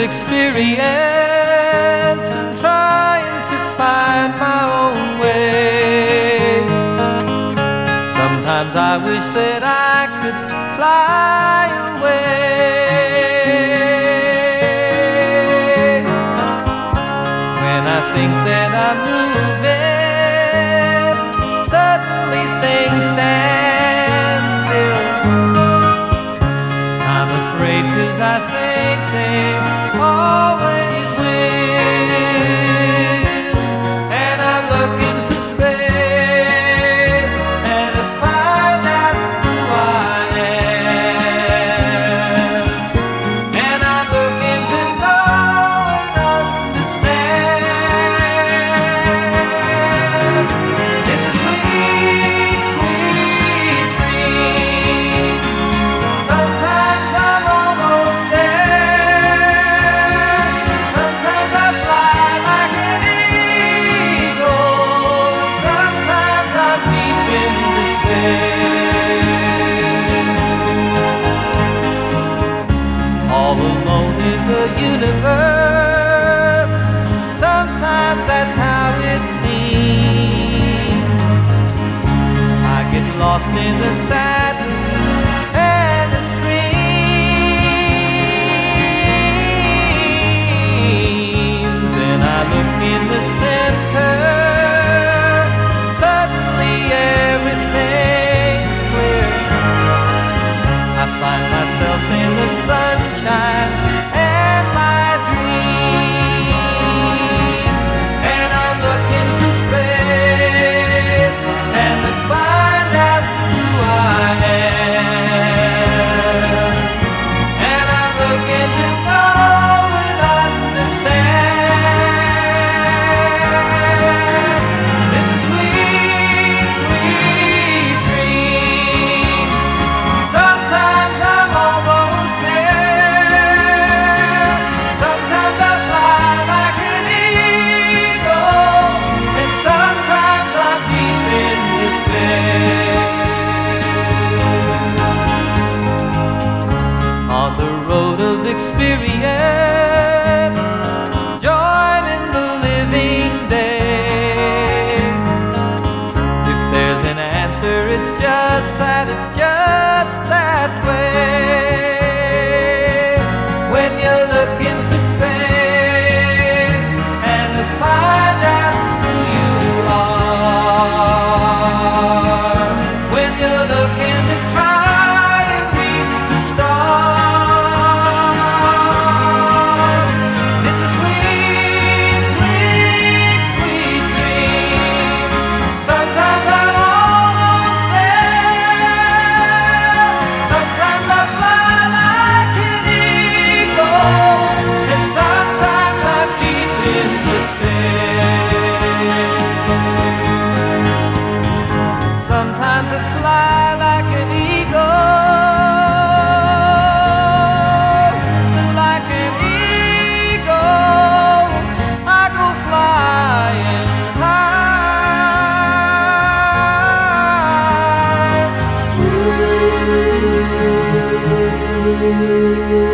experience and trying to find my own way. Sometimes I wish that I could fly away. When I think that I'm moving, suddenly things stand. universe. Sometimes that's how it seems. I get lost in the sadness and the screams, and I look in the center. Suddenly everything's clear. I find myself in the sunshine. road of experience. Join in the living day. If there's an answer, it's just that, it's just that way. When you're looking Música